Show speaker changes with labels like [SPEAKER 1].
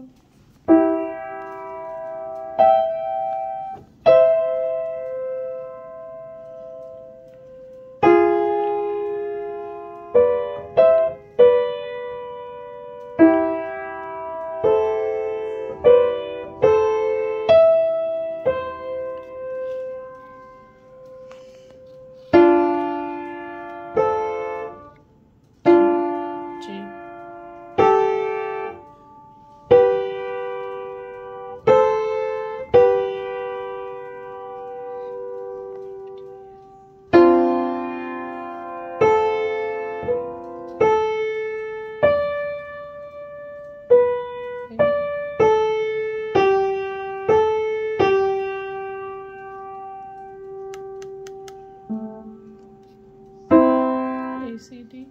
[SPEAKER 1] música. CD.